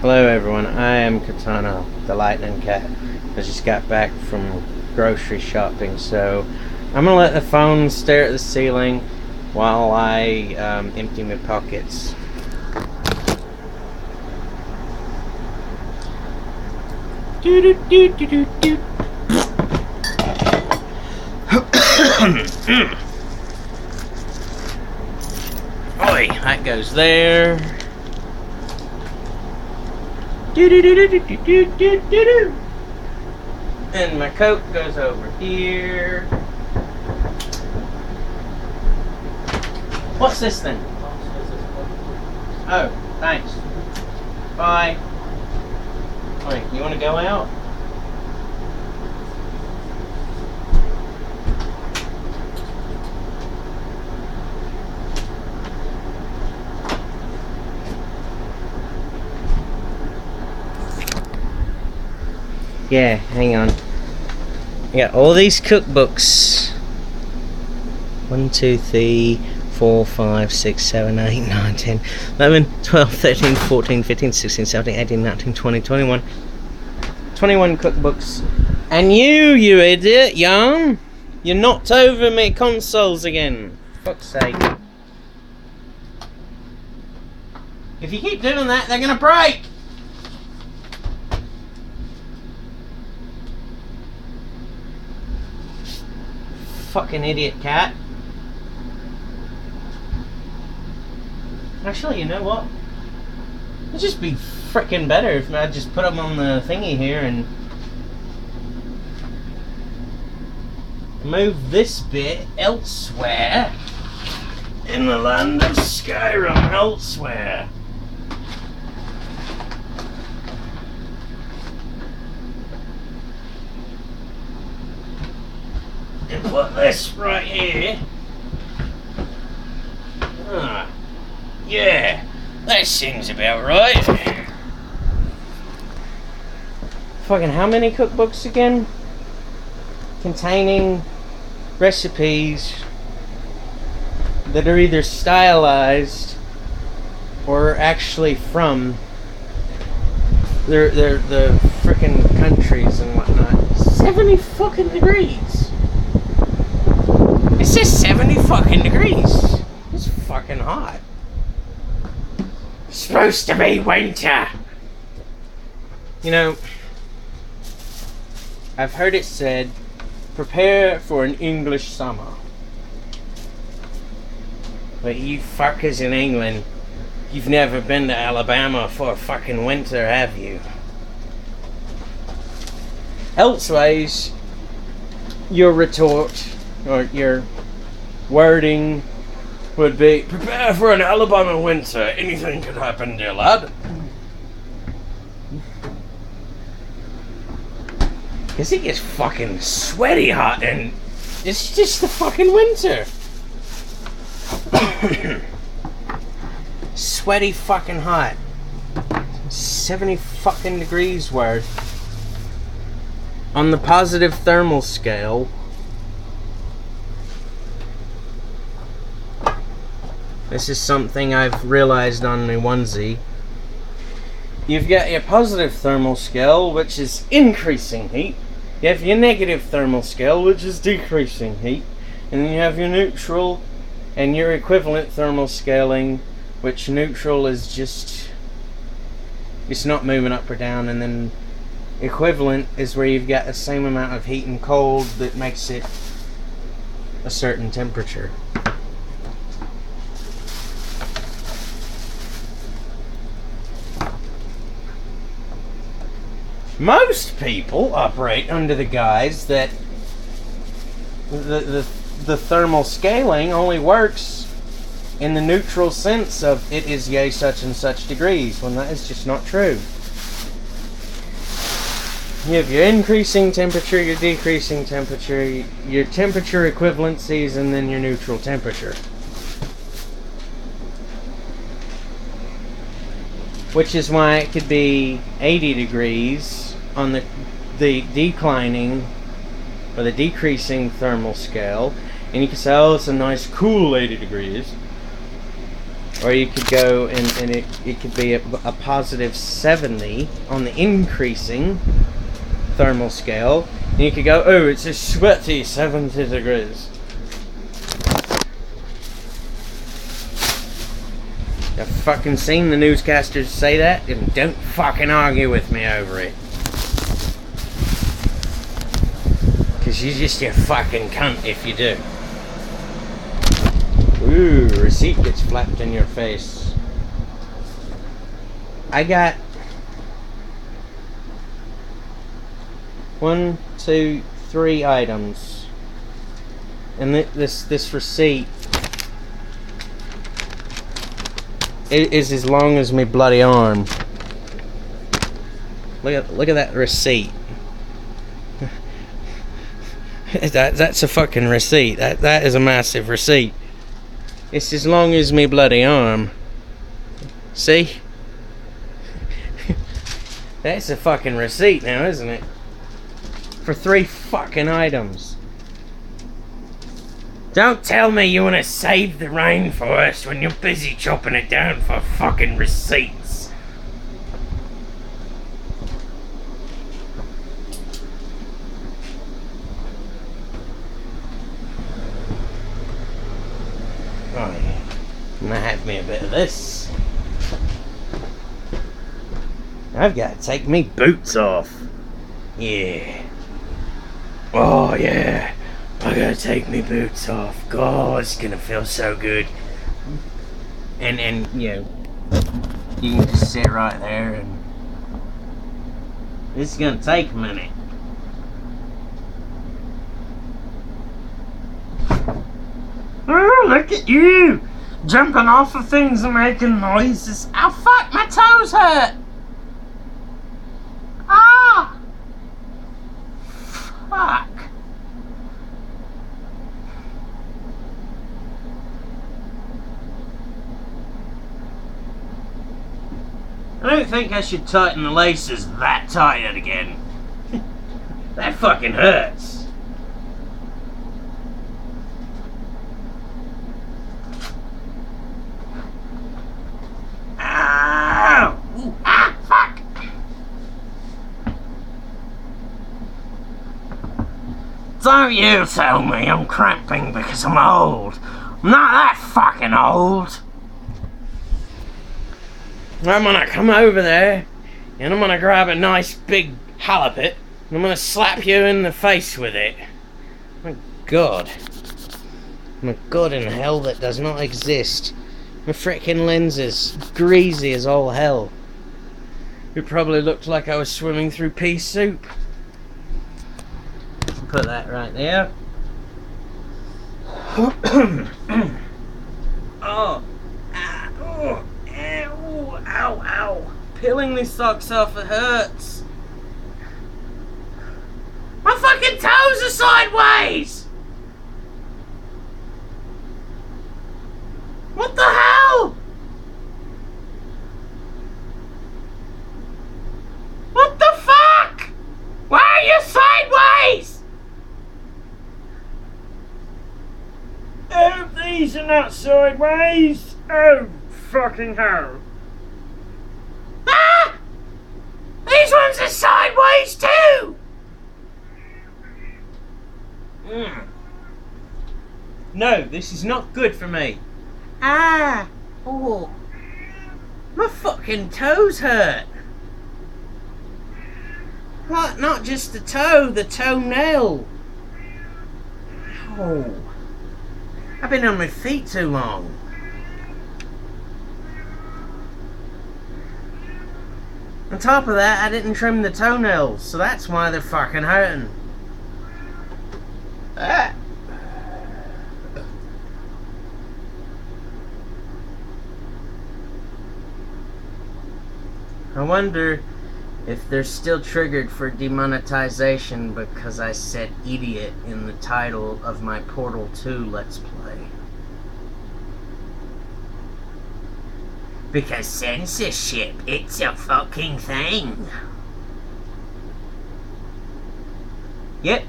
Hello everyone, I am Katana, the lightning cat. I just got back from grocery shopping, so I'm gonna let the phone stare at the ceiling while I um, empty my pockets. Do do do do do. Oi, that goes there. And my coat goes over here. What's this thing? Oh, thanks. Bye. Wait, you want to go out? Yeah, hang on. I got all these cookbooks. One, two, three, four, five, six, seven, eight, nine, ten, eleven, twelve, thirteen, fourteen, fifteen, sixteen, seventeen, eighteen, nineteen, twenty, twenty-one. 21 cookbooks. And you, you idiot, Jan! You knocked over me consoles again. Fuck's sake. If you keep doing that, they're gonna break! Fucking idiot cat. Actually, you know what? It'd just be frickin' better if I just put them on the thingy here and move this bit elsewhere in the land of Skyrim elsewhere. Put this right here. Ah, yeah, that seems about right. Fucking how many cookbooks again? Containing recipes that are either stylized or actually from their their the frickin' countries and whatnot. Seventy fucking degrees. It says seventy fucking degrees. It's fucking hot. It's supposed to be winter. You know, I've heard it said, prepare for an English summer. But you fuckers in England, you've never been to Alabama for a fucking winter, have you? Elseways, your retort or your wording would be prepare for an Alabama winter. Anything could happen, dear lad. Cause it gets fucking sweaty hot and it's just the fucking winter. Sweaty fucking hot. 70 fucking degrees worth. On the positive thermal scale, this is something I've realized on my onesie. You've got your positive thermal scale, which is increasing heat. You have your negative thermal scale, which is decreasing heat. And then you have your neutral and your equivalent thermal scaling, which neutral is just it's not moving up or down, and then equivalent is where you've got the same amount of heat and cold that makes it a certain temperature. Most people operate under the guise that the, the, the thermal scaling only works in the neutral sense of it is yea such and such degrees, when that is just not true. You have your increasing temperature, your decreasing temperature, your temperature equivalencies, and then your neutral temperature. Which is why it could be 80 degrees on the, the declining or the decreasing thermal scale, and you can say, oh, it's a nice cool 80 degrees. Or you could go and, and it, it could be a, a positive 70 on the increasing thermal scale. And you could go, oh, it's a sweaty 70 degrees. I've fucking seen the newscasters say that, and don't fucking argue with me over it. Because you're just a fucking cunt if you do. Ooh, receipt gets flapped in your face. I got one, two, three items, and th- this this receipt i- is as long as my bloody arm. Look at look at that receipt. That that's a fucking receipt. That that is a massive receipt. It's as long as me bloody arm. See? That's a fucking receipt now, isn't it? For three fucking items. Don't tell me you want to save the rainforest when you're busy chopping it down for a fucking receipts. Oh yeah. I'm gonna have me a bit of this. I've got to take me boots off. Yeah. Oh yeah. I gotta take me boots off. God, it's gonna feel so good. And and you know, you can just sit right there and it's gonna take a minute. Oh, look at you! Jumping off of things and making noises. Oh fuck, my toes hurt! Ah! Fuck. I don't think I should tighten the laces that tight again. that fucking hurts. Ow! Ooh, ah, fuck! Don't you tell me I'm cramping because I'm old. I'm not that fucking old. I'm gonna come over there and I'm gonna grab a nice big halibut and I'm gonna slap you in the face with it. My god. My god in hell that does not exist. My frickin' lenses, greasy as all hell. It probably looked like I was swimming through pea soup. Put that right there. oh, ah, oh, ow, ow, ow. Peeling these socks off, it hurts. My fucking toes are sideways! What the hell? What the fuck? Why are you sideways? Oh, not sideways. Oh, fucking hell. Ah! These ones are sideways too! Mm. No, this is not good for me. Ah! Oh. My fucking toes hurt. What? Not just the toe, the toenail. Oh. I've been on my feet too long. On top of that, I didn't trim the toenails, so that's why they're fucking hurting. Ah. I wonder if they're still triggered for demonetization because I said idiot in the title of my Portal 2 Let's Play. Because censorship, it's a fucking thing. Yep.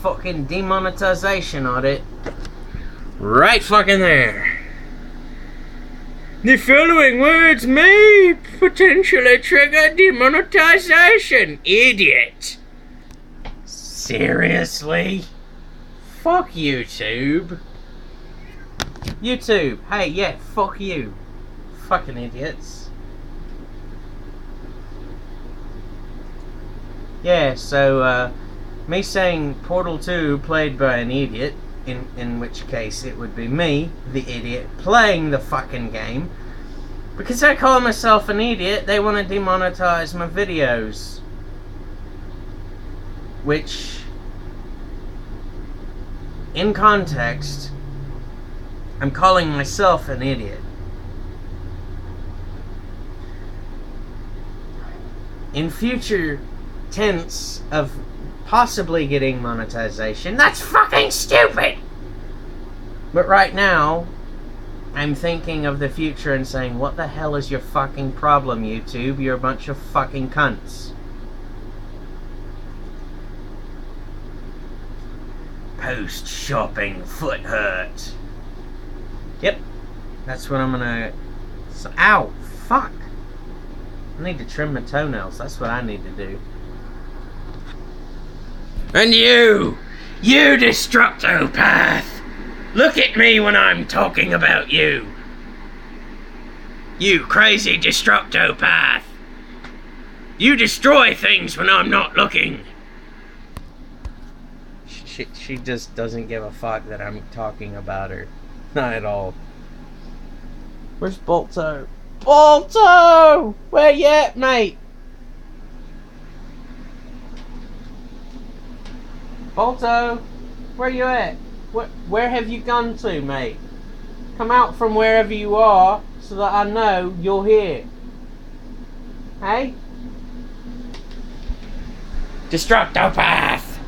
Fucking demonetization on it. Right fucking there. The following words may potentially trigger demonetization. Idiot. Seriously? Fuck YouTube. YouTube. Hey, yeah, fuck you. Fucking idiots. Yeah, so, uh, me saying Portal 2 played by an idiot in, in which case it would be me, the idiot, playing the fucking game. Because I call myself an idiot, they want to demonetize my videos. Which, in context, I'm calling myself an idiot. In future tense of possibly getting monetization. That's fucking stupid! But right now, I'm thinking of the future and saying, what the hell is your fucking problem, YouTube? You're a bunch of fucking cunts. Post shopping foot hurt. Yep, that's what I'm gonna. So, ow, fuck. I need to trim my toenails. That's what I need to do. And you! You Destructopath! Look at me when I'm talking about you! You crazy Destructopath! You destroy things when I'm not looking! She, she just doesn't give a fuck that I'm talking about her. Not at all. Where's Balto? Balto! Where you at, mate? Balto, where you at? Where, where have you gone to, mate? Come out from wherever you are so that I know you're here. Hey? Destructopath!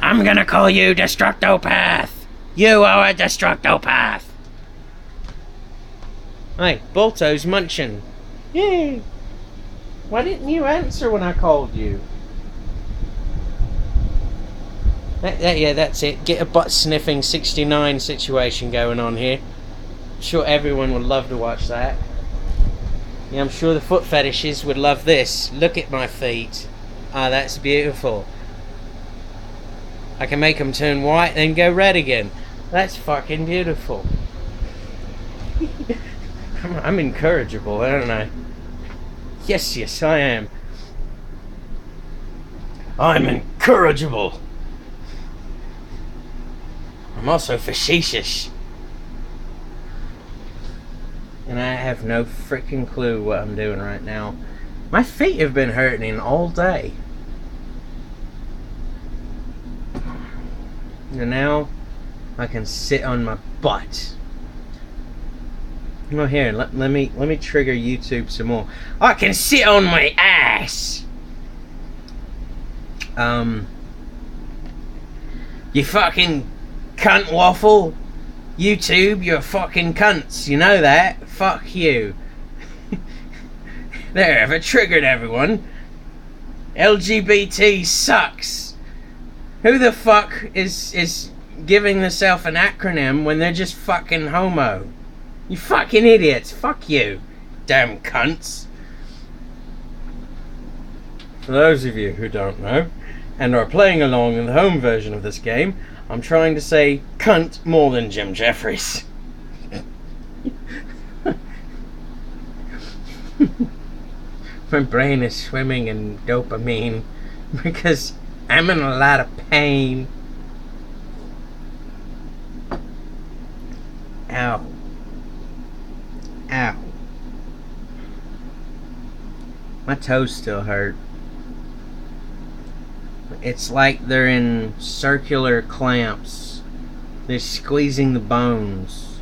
I'm gonna call you Destructopath! You are a Destructopath! Hey, Balto's munching. Yay! Why didn't you answer when I called you? That, that, yeah, that's it. Get a butt sniffing 69 situation going on here. I'm sure everyone would love to watch that. Yeah, I'm sure the foot fetishes would love this. Look at my feet. Ah, that's beautiful. I can make them turn white then go red again. That's fucking beautiful. I'm, I'm incorrigible, aren't I? Yes, yes, I am. I'm incorrigible. I'm also facetious. And I have no freaking clue what I'm doing right now. My feet have been hurting all day. And now I can sit on my butt. Well, here, let, let me let me trigger YouTube some more. I can sit on my ass. Um, you fucking cunt waffle. YouTube, you're fucking cunts. You know that? Fuck you. there, have triggered everyone? LGBT sucks. Who the fuck is is giving themselves an acronym when they're just fucking homo? You fucking idiots. Fuck you. Damn cunts. For those of you who don't know and are playing along in the home version of this game, I'm trying to say cunt more than Jim Jefferies. My brain is swimming in dopamine because I'm in a lot of pain. Ow. Ow. My toes still hurt. It's like they're in circular clamps. They're squeezing the bones.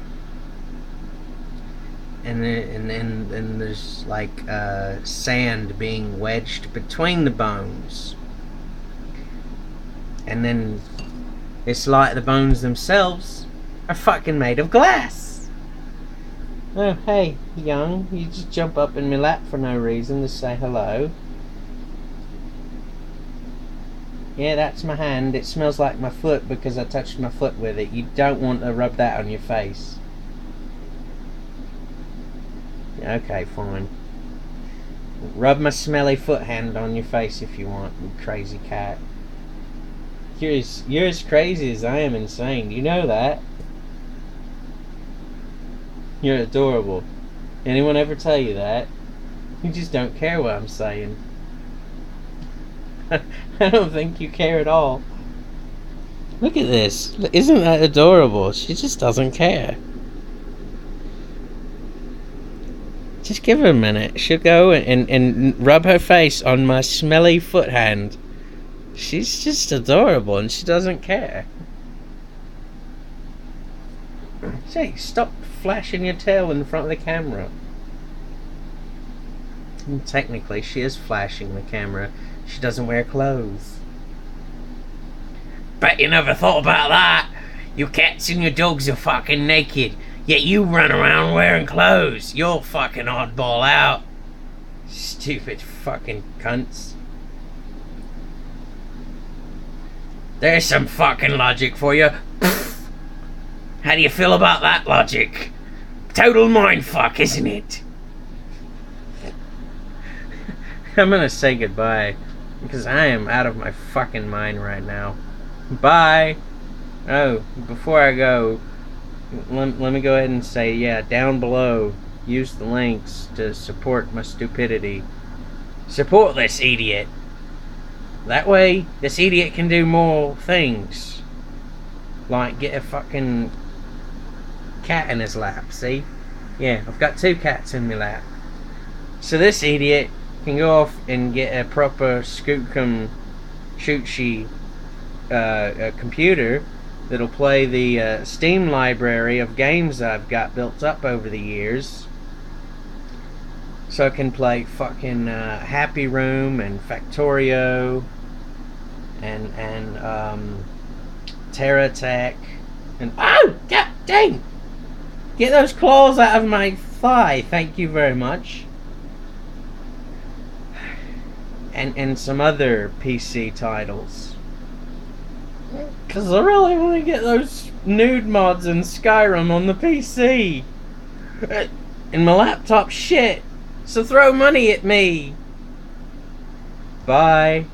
And then, and then, then there's like uh, sand being wedged between the bones. And then it's like the bones themselves are fucking made of glass. Oh, hey, young, you just jump up in my lap for no reason to say hello. Yeah, that's my hand. It smells like my foot because I touched my foot with it. You don't want to rub that on your face. Okay, fine. Rub my smelly foot hand on your face if you want, you crazy cat. You're as, you're as crazy as I am insane. You know that. You're adorable. Anyone ever tell you that? You just don't care what I'm saying. I don't think you care at all. Look at this. Isn't that adorable? She just doesn't care. Just give her a minute. She'll go and, and rub her face on my smelly foot hand. She's just adorable and she doesn't care. Say, stop flashing your tail in front of the camera. And technically, she is flashing the camera. She doesn't wear clothes. Bet you never thought about that. Your cats and your dogs are fucking naked, yet you run around wearing clothes. You're fucking oddball out. Stupid fucking cunts. There's some fucking logic for you. How do you feel about that logic? Total mindfuck, isn't it? I'm gonna say goodbye because I am out of my fucking mind right now. Bye. Oh, before I go, let, let me go ahead and say, yeah, down below, use the links to support my stupidity. Support this idiot. That way, this idiot can do more things. Like get a fucking cat in his lap, see? Yeah, I've got two cats in my lap. So this idiot can go off and get a proper Skookum Shootsy uh, computer that'll play the uh, Steam library of games I've got built up over the years. So I can play fucking uh, Happy Room and Factorio and and um, Terra Tech and oh god dang! Get those claws out of my thigh. Thank you very much. And and some other PC titles. Cause I really want to get those nude mods in Skyrim on the PC. And my laptop shit. So throw money at me. Bye.